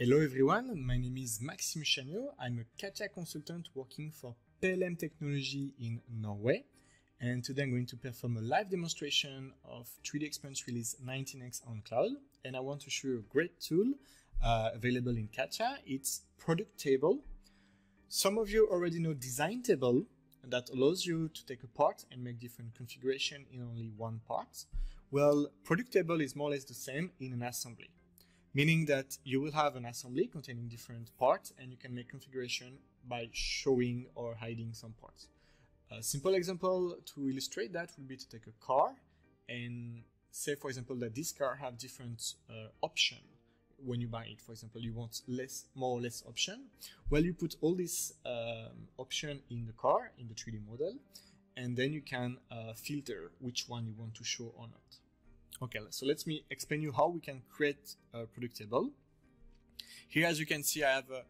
Hello everyone, my name is Maxime Chagnot. I'm a CATIA consultant working for PLM Technology in Norway. And today I'm going to perform a live demonstration of 3D Experience Release 19X on cloud. And I want to show you a great tool uh, available in CATIA. It's Product Table. Some of you already know Design Table that allows you to take a part and make different configuration in only one part. Well, Product Table is more or less the same in an assembly meaning that you will have an assembly containing different parts and you can make configuration by showing or hiding some parts. A simple example to illustrate that would be to take a car and say for example that this car have different uh, option when you buy it. For example you want less more or less option. Well you put all this um, option in the car in the 3d model and then you can uh, filter which one you want to show or not Okay, so let me explain you how we can create a product table. Here, as you can see, I have a,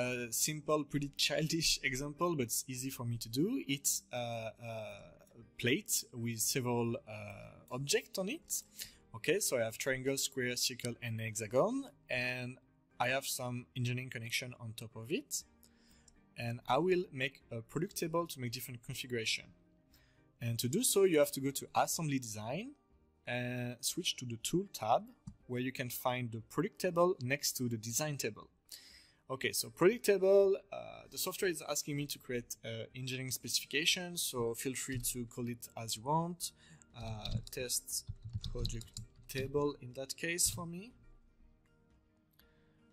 a simple, pretty childish example, but it's easy for me to do. It's a, a plate with several uh, objects on it. Okay, so I have triangle, square, circle, and hexagon, and I have some engineering connection on top of it. And I will make a product table to make different configuration. And to do so, you have to go to Assembly Design, and switch to the tool tab where you can find the product table next to the design table. Okay, so product table, uh, the software is asking me to create uh, engineering specifications, so feel free to call it as you want. Uh, test project table in that case for me.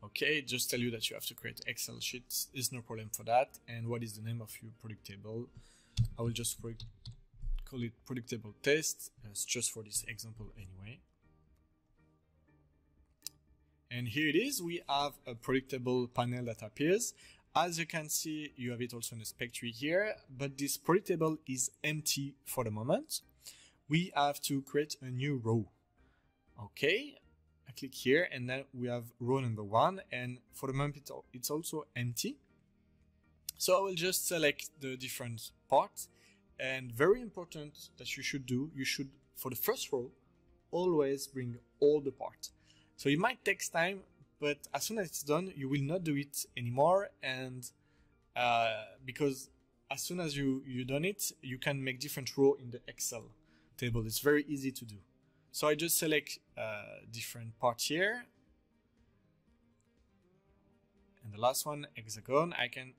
Okay, just tell you that you have to create Excel sheets, is no problem for that. And what is the name of your product table? I will just call it product table test. It's just for this example anyway. And here it is. We have a product table panel that appears. As you can see, you have it also in the spec tree here, but this product table is empty for the moment. We have to create a new row. Okay, I click here and then we have row number one and for the moment it's also empty. So I will just select the different parts and very important that you should do, you should, for the first row, always bring all the parts. So it might take time, but as soon as it's done, you will not do it anymore. And uh, because as soon as you, you done it, you can make different row in the Excel table. It's very easy to do. So I just select uh, different parts here. And the last one, hexagon, I can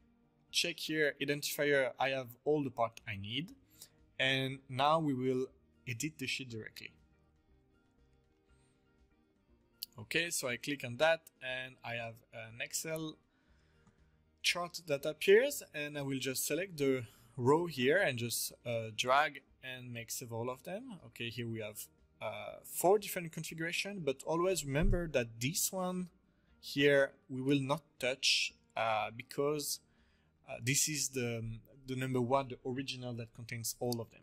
check here identifier, I have all the part I need. And now we will edit the sheet directly. Okay, so I click on that and I have an Excel chart that appears and I will just select the row here and just uh, drag and make several of them. Okay, here we have uh, four different configuration, but always remember that this one here we will not touch uh, because uh, this is the, the number one, the original that contains all of them.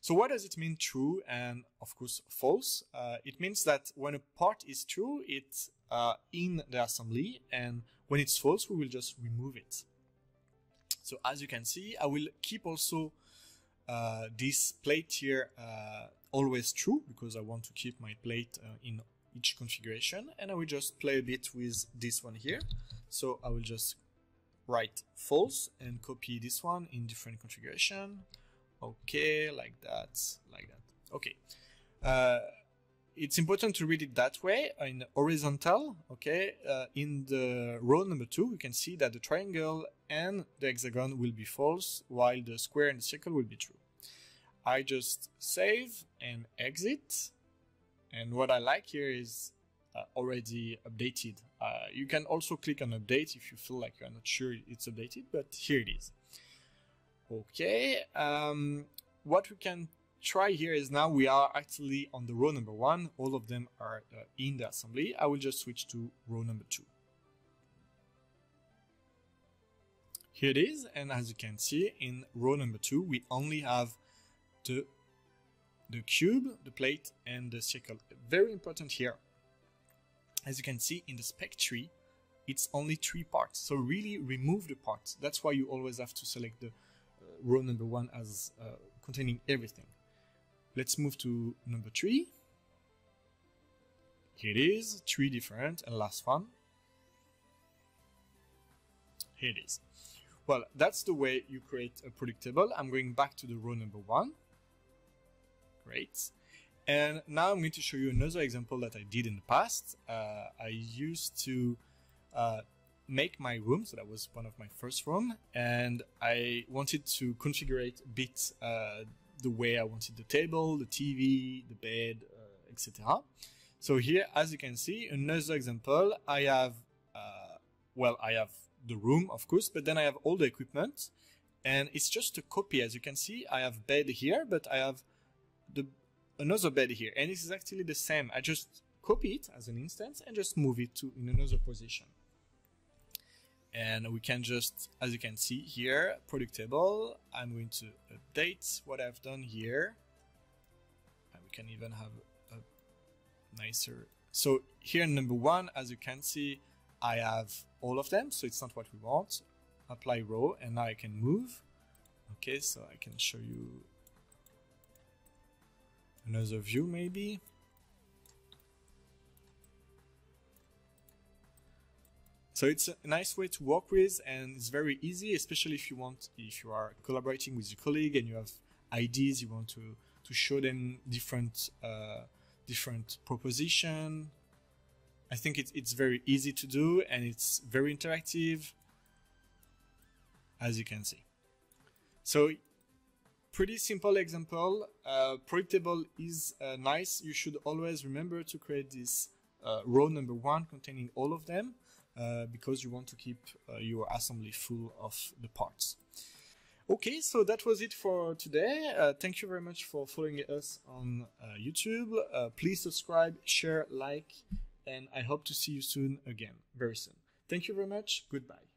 So what does it mean true and of course false? Uh, it means that when a part is true, it's uh, in the assembly and when it's false, we will just remove it. So as you can see, I will keep also uh, this plate here uh, always true because I want to keep my plate uh, in each configuration and I will just play a bit with this one here. So I will just write false and copy this one in different configuration. Okay, like that, like that. Okay. Uh, it's important to read it that way in horizontal. Okay, uh, in the row number two, we can see that the triangle and the hexagon will be false, while the square and the circle will be true. I just save and exit. And what I like here is uh, already updated. Uh, you can also click on update if you feel like you're not sure it's updated, but here it is. Okay, um, what we can try here is now we are actually on the row number one. All of them are uh, in the assembly. I will just switch to row number two. Here it is, and as you can see, in row number two, we only have the the cube, the plate, and the circle. Very important here as you can see in the spec tree, it's only three parts. So really remove the parts. That's why you always have to select the uh, row number one as uh, containing everything. Let's move to number three. Here it is, three different, and last one. here it is. Well, that's the way you create a product table. I'm going back to the row number one. Great. And now I'm going to show you another example that I did in the past. Uh, I used to uh, make my room, so that was one of my first room, and I wanted to configure it a bit uh, the way I wanted the table, the TV, the bed, uh, etc. So here, as you can see, another example, I have, uh, well, I have the room, of course, but then I have all the equipment, and it's just a copy. As you can see, I have bed here, but I have the another bed here, and it's actually the same. I just copy it as an instance and just move it to in another position. And we can just, as you can see here, product table. I'm going to update what I've done here. And we can even have a nicer. So here number one, as you can see, I have all of them, so it's not what we want. Apply row, and now I can move. Okay, so I can show you another view maybe. So it's a nice way to work with and it's very easy, especially if you want, if you are collaborating with your colleague and you have ideas, you want to, to show them different, uh, different proposition. I think it's, it's very easy to do and it's very interactive, as you can see. So pretty simple example. Uh, is uh, nice. You should always remember to create this uh, row number one containing all of them. Uh, because you want to keep uh, your assembly full of the parts. Okay, so that was it for today. Uh, thank you very much for following us on YouTube. Please subscribe, share, like, and I hope to see you soon again, very soon. Thank you very much. Goodbye.